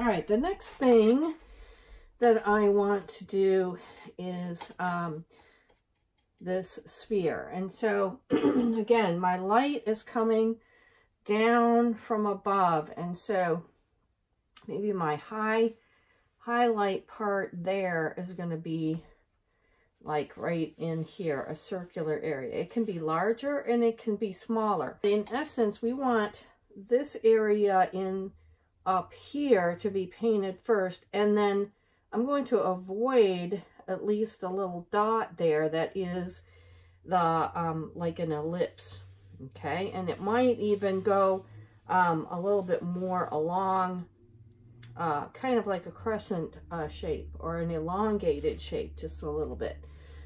All right, the next thing that I want to do is um, this sphere. And so, again, my light is coming down from above. And so, maybe my high highlight part there is going to be like right in here, a circular area. It can be larger and it can be smaller. In essence, we want this area in up here to be painted first and then I'm going to avoid at least a little dot there that is the um, like an ellipse okay? And it might even go um, a little bit more along uh, kind of like a crescent uh, shape or an elongated shape just a little bit.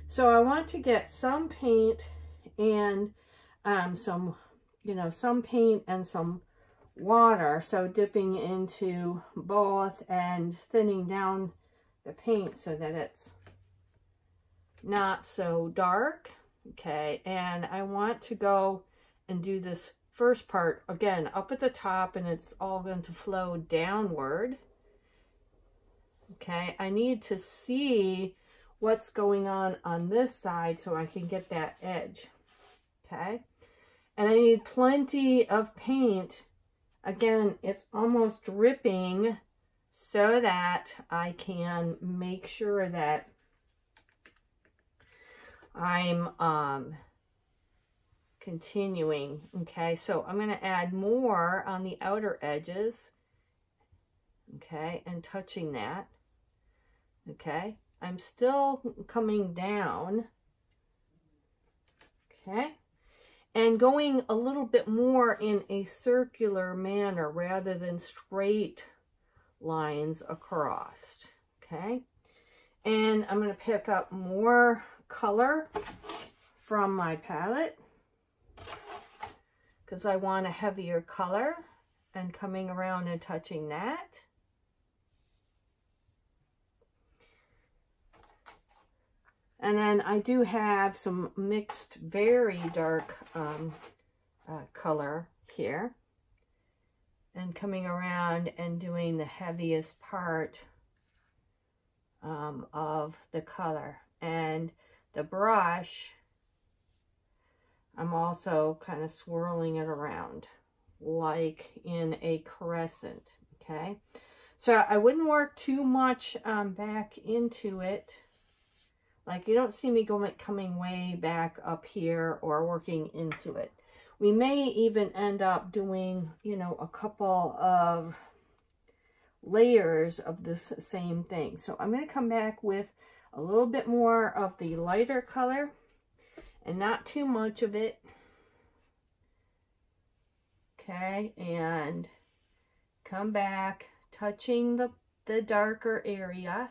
So I want to get some paint and um, some you know some paint and some water. So dipping into both and thinning down the paint so that it's not so dark. Okay and I want to go and do this first part again up at the top and it's all going to flow downward. Okay I need to see what's going on on this side so I can get that edge. Okay and I need plenty of paint again it's almost dripping so that I can make sure that I'm um, continuing. Okay, so I'm going to add more on the outer edges. Okay, and touching that. Okay, I'm still coming down. Okay, and going a little bit more in a circular manner rather than straight lines across. Okay, and I'm going to pick up more color from my palette because I want a heavier color and coming around and touching that. And then I do have some mixed, very dark um, uh, color here. And coming around and doing the heaviest part um, of the color. And the brush, I'm also kind of swirling it around like in a crescent, okay? So I wouldn't work too much um, back into it. Like you don't see me going coming way back up here or working into it. We may even end up doing, you know, a couple of layers of this same thing. So I'm going to come back with a little bit more of the lighter color and not too much of it. Okay, and come back, touching the, the darker area.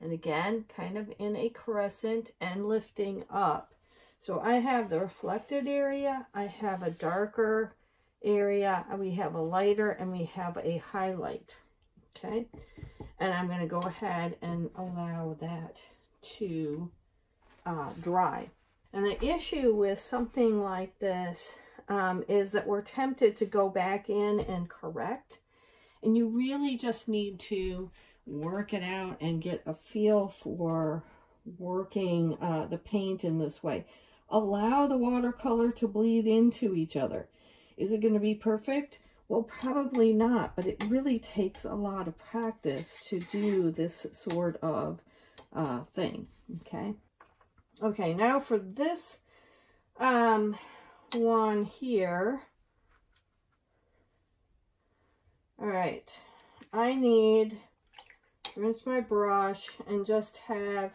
And again, kind of in a crescent and lifting up. So I have the reflected area, I have a darker area, we have a lighter, and we have a highlight. Okay, and I'm going to go ahead and allow that to uh, dry. And the issue with something like this um, is that we're tempted to go back in and correct. And you really just need to work it out and get a feel for working uh, the paint in this way. Allow the watercolor to bleed into each other. Is it going to be perfect? Well, probably not, but it really takes a lot of practice to do this sort of uh, thing, okay? Okay, now for this um, one here, all right, I need rinse my brush and just have,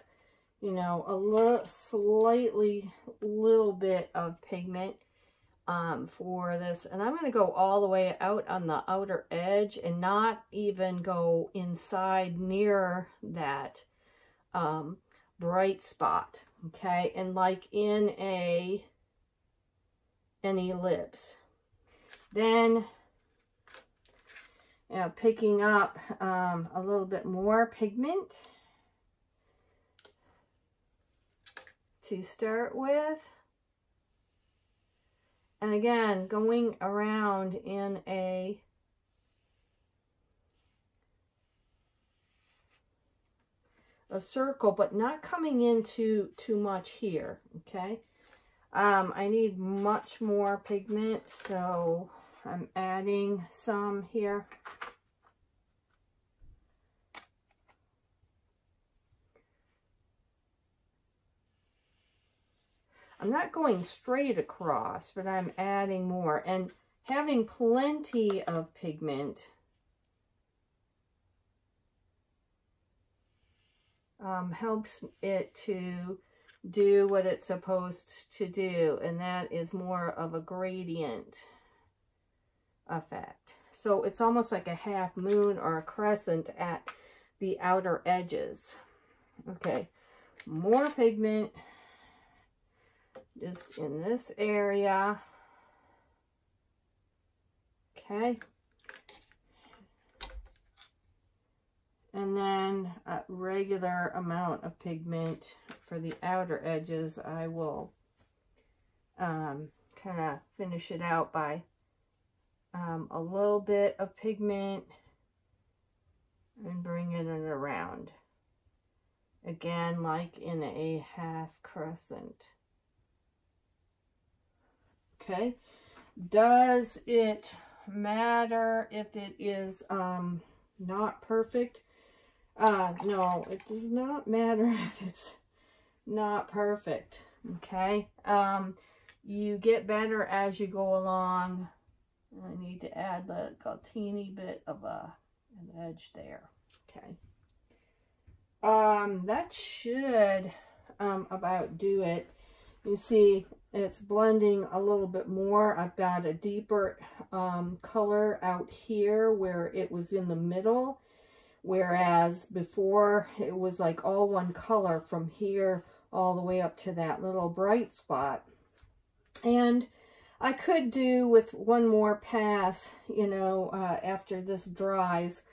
you know, a little, slightly little bit of pigment um, for this. And I'm going to go all the way out on the outer edge and not even go inside near that um, bright spot. Okay, and like in a an ellipse. Then you know, picking up um, a little bit more pigment to start with. And again, going around in a a circle, but not coming into too much here, okay? Um, I need much more pigment, so I'm adding some here. I'm not going straight across, but I'm adding more. And having plenty of pigment um, helps it to do what it's supposed to do, and that is more of a gradient effect. So it's almost like a half moon or a crescent at the outer edges. Okay, more pigment just in this area. Okay. And then a regular amount of pigment for the outer edges. I will um, kind of finish it out by um, a little bit of pigment and bring it in around. Again, like in a half crescent. Okay. Does it matter if it is um, not perfect? Uh, no, it does not matter if it's not perfect. Okay. Um, you get better as you go along. I need to add like a teeny bit of a, an edge there. Okay. Um, that should um, about do it. You see, it's blending a little bit more. I've got a deeper um, color out here where it was in the middle. Whereas before it was like all one color from here all the way up to that little bright spot. And I could do with one more pass, you know, uh, after this dries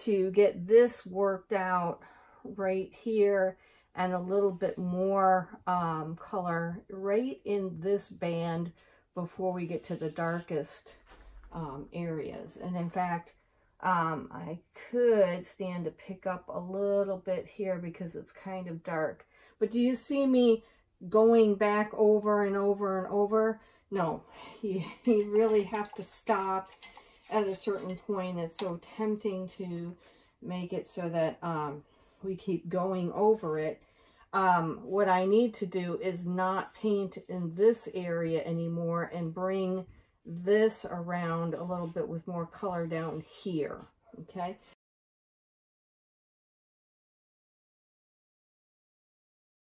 to get this worked out right here and a little bit more um, color right in this band before we get to the darkest um, areas. And in fact, um, I could stand to pick up a little bit here because it's kind of dark. But do you see me going back over and over and over? No, you, you really have to stop at a certain point. It's so tempting to make it so that um, we keep going over it um, what I need to do is not paint in this area anymore and bring this around a little bit with more color down here. Okay,